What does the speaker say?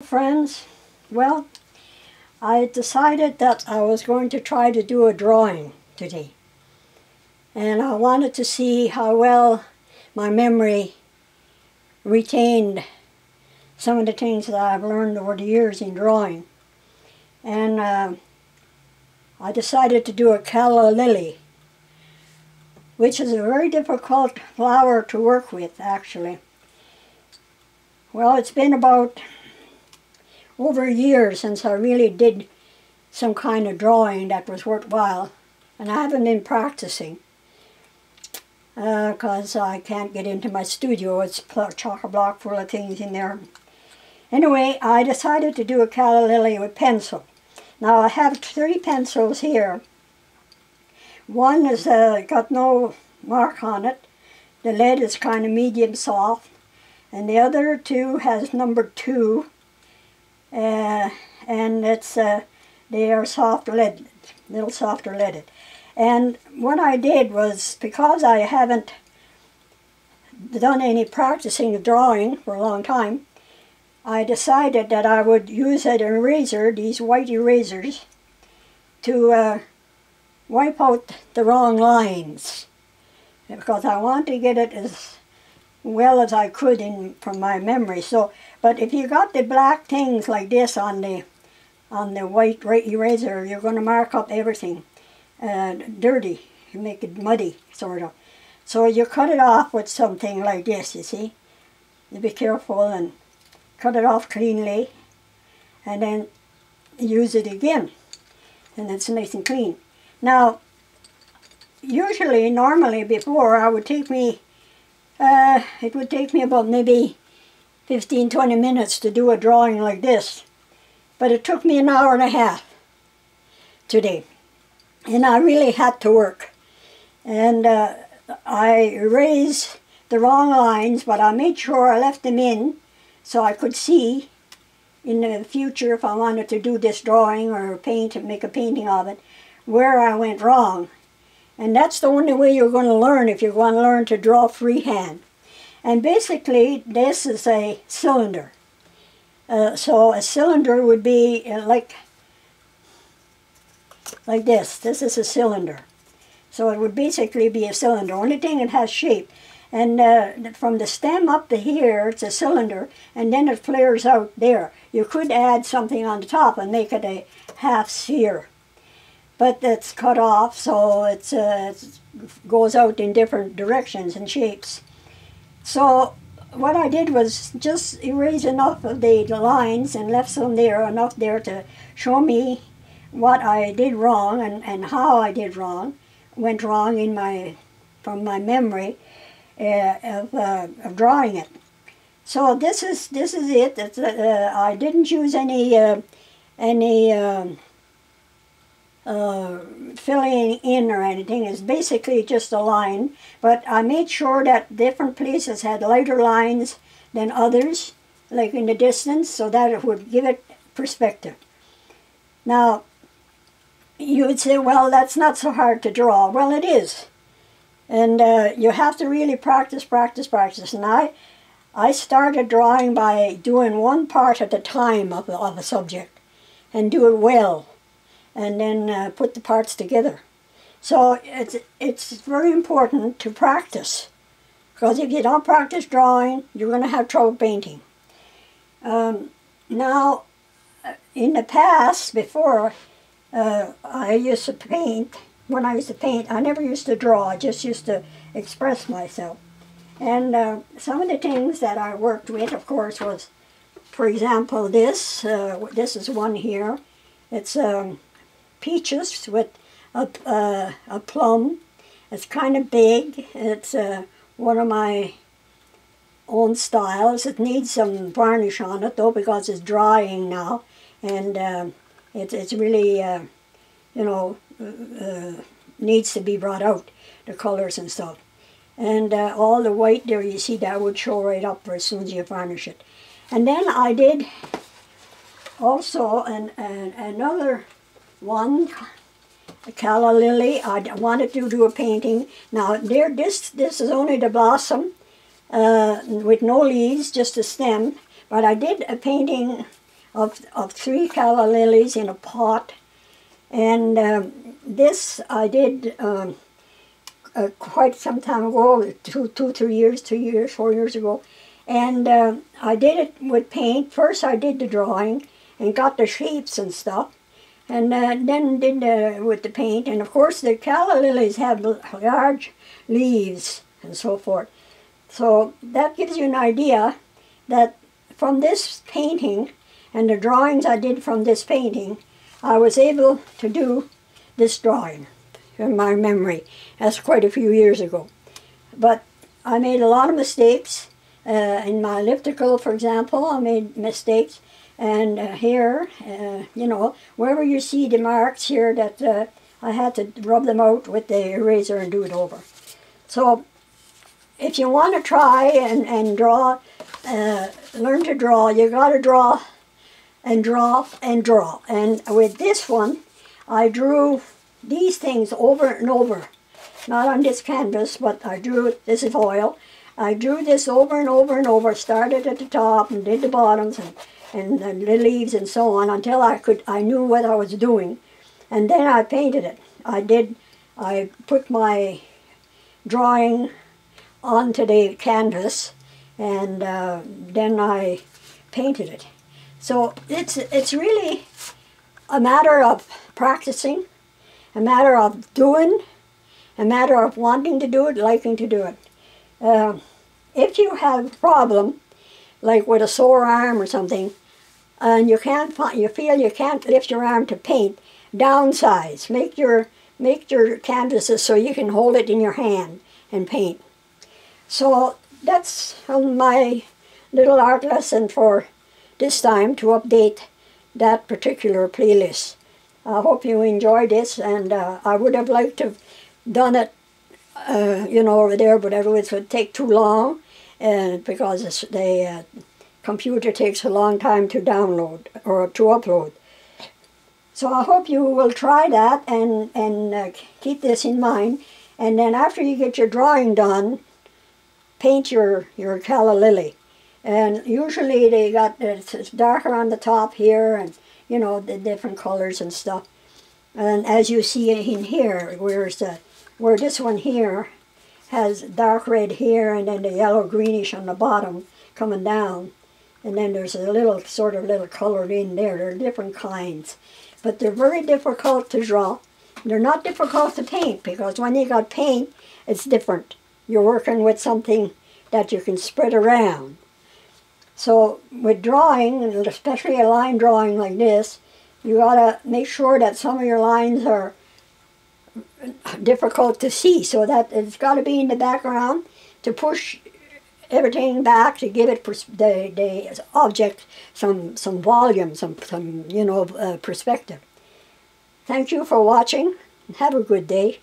Friends, well, I decided that I was going to try to do a drawing today. And I wanted to see how well my memory retained some of the things that I've learned over the years in drawing. And uh, I decided to do a calla lily, which is a very difficult flower to work with, actually. Well, it's been about over a year since I really did some kind of drawing that was worthwhile, and I haven't been practicing because uh, I can't get into my studio. It's chock-a-block full of things in there. Anyway, I decided to do a calla lily with pencil. Now I have three pencils here. One has uh, got no mark on it. The lead is kind of medium soft. And the other two has number two. Uh, and it's uh, they are soft leaded, little softer leaded. And what I did was, because I haven't done any practicing drawing for a long time, I decided that I would use an eraser, these white erasers, to uh, wipe out the wrong lines. Because I want to get it as well as I could in from my memory. So, but if you got the black things like this on the on the white eraser, you're going to mark up everything uh, dirty. You make it muddy, sort of. So you cut it off with something like this, you see. You be careful and cut it off cleanly and then use it again. And it's nice and clean. Now, usually, normally before, I would take me uh, it would take me about maybe 15, 20 minutes to do a drawing like this. But it took me an hour and a half today. And I really had to work. And uh, I erased the wrong lines, but I made sure I left them in so I could see in the future if I wanted to do this drawing or paint and make a painting of it, where I went wrong. And that's the only way you're going to learn if you're going to learn to draw freehand. And basically, this is a cylinder. Uh, so a cylinder would be uh, like, like this. This is a cylinder. So it would basically be a cylinder. Only thing it has shape. And uh, from the stem up to here, it's a cylinder, and then it flares out there. You could add something on the top and make it a half sphere but it's cut off so it's, uh, it goes out in different directions and shapes. So what I did was just erase enough of the, lines and left some there, enough there to show me what I did wrong and, and how I did wrong, went wrong in my, from my memory uh, of, uh, of drawing it. So this is this is it. Uh, I didn't use any uh, any um, uh, filling in or anything. It's basically just a line, but I made sure that different places had lighter lines than others, like in the distance, so that it would give it perspective. Now, you would say, well, that's not so hard to draw. Well, it is. And uh, you have to really practice, practice, practice. And I, I started drawing by doing one part at a time of, of a subject and do it well and then uh, put the parts together. So it's, it's very important to practice because if you don't practice drawing, you're going to have trouble painting. Um, now, uh, in the past, before uh, I used to paint, when I used to paint, I never used to draw, I just used to express myself. And uh, some of the things that I worked with, of course, was, for example, this. Uh, this is one here. It's um, peaches with a, uh, a plum. It's kind of big. It's uh, one of my own styles. It needs some varnish on it though because it's drying now and uh, it, it's really, uh, you know, uh, needs to be brought out, the colors and stuff. And uh, all the white there, you see that would show right up as soon as you varnish it. And then I did also an, an another one calla lily. I wanted to do a painting. Now there, this this is only the blossom uh, with no leaves, just a stem. But I did a painting of, of three calla lilies in a pot. And um, this I did um, uh, quite some time ago, two, two, three years, two years, four years ago. And uh, I did it with paint. First I did the drawing and got the shapes and stuff. And uh, then did uh, with the paint. And of course the calla lilies have large leaves and so forth. So that gives you an idea that from this painting and the drawings I did from this painting, I was able to do this drawing in my memory. That's quite a few years ago. But I made a lot of mistakes. Uh, in my elliptical, for example, I made mistakes. And uh, here, uh, you know, wherever you see the marks here that uh, I had to rub them out with the eraser and do it over. So if you want to try and, and draw, uh, learn to draw, you got to draw and draw and draw. And with this one, I drew these things over and over. Not on this canvas, but I drew, this is oil. I drew this over and over and over, started at the top and did the bottoms and, and the leaves and so on until I could, I knew what I was doing. And then I painted it. I did, I put my drawing onto the canvas and uh, then I painted it. So it's, it's really a matter of practicing, a matter of doing, a matter of wanting to do it, liking to do it. Uh, if you have a problem, like with a sore arm or something, and you can't you feel you can't lift your arm to paint, downsize. Make your make your canvases so you can hold it in your hand and paint. So that's my little art lesson for this time to update that particular playlist. I hope you enjoyed this and uh, I would have liked to have done it uh, you know over there but it would take too long uh, because the uh, computer takes a long time to download or to upload. So I hope you will try that and, and uh, keep this in mind and then after you get your drawing done paint your, your calla lily. And usually they got, it's darker on the top here and, you know, the different colors and stuff. And as you see in here, where's the, where this one here has dark red here and then the yellow greenish on the bottom coming down. And then there's a little sort of little color in there. There are different kinds. But they're very difficult to draw. They're not difficult to paint because when you got paint, it's different you're working with something that you can spread around. So with drawing, especially a line drawing like this, you got to make sure that some of your lines are difficult to see so that it's got to be in the background to push everything back to give it the, the object some, some volume, some, some you know, uh, perspective. Thank you for watching. Have a good day.